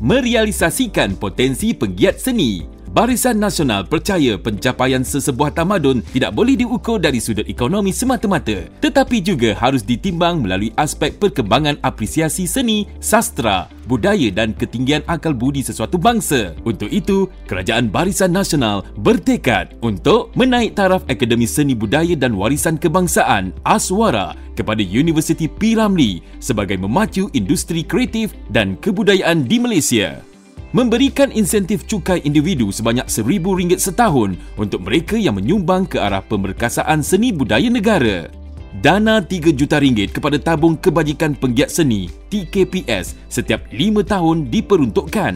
merealisasikan potensi penggiat seni. Barisan Nasional percaya pencapaian sesebuah tamadun tidak boleh diukur dari sudut ekonomi semata-mata tetapi juga harus ditimbang melalui aspek perkembangan apresiasi seni, sastra, budaya dan ketinggian akal budi sesuatu bangsa. Untuk itu, Kerajaan Barisan Nasional bertekad untuk menaik taraf Akademi Seni Budaya dan Warisan Kebangsaan Aswara kepada Universiti P. Ramlee sebagai memacu industri kreatif dan kebudayaan di Malaysia memberikan insentif cukai individu sebanyak RM1,000 setahun untuk mereka yang menyumbang ke arah pemerkasaan seni budaya negara. Dana RM3 juta kepada tabung kebajikan penggiat seni TKPS setiap 5 tahun diperuntukkan.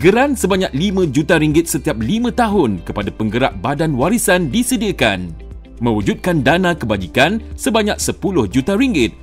Geran sebanyak RM5 juta setiap 5 tahun kepada penggerak badan warisan disediakan. Mewujudkan dana kebajikan sebanyak RM10 juta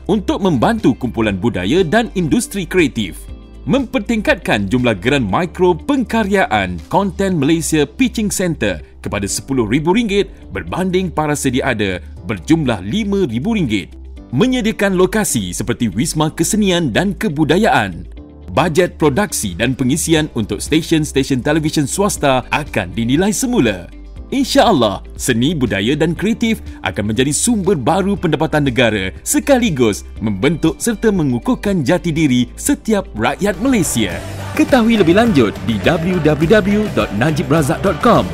untuk membantu kumpulan budaya dan industri kreatif mempertingkatkan jumlah geran mikro pengkaryaan Content Malaysia Pitching Center kepada RM10,000 berbanding para sedia ada berjumlah RM5,000. Menyediakan lokasi seperti Wisma Kesenian dan Kebudayaan. Bajet produksi dan pengisian untuk stesen-stesen televisyen swasta akan dinilai semula insya-Allah seni budaya dan kreatif akan menjadi sumber baru pendapatan negara sekaligus membentuk serta mengukuhkan jati diri setiap rakyat Malaysia. Ketahui lebih lanjut di www.najibrazak.com.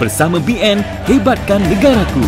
Bersama BN, hebatkan negaraku.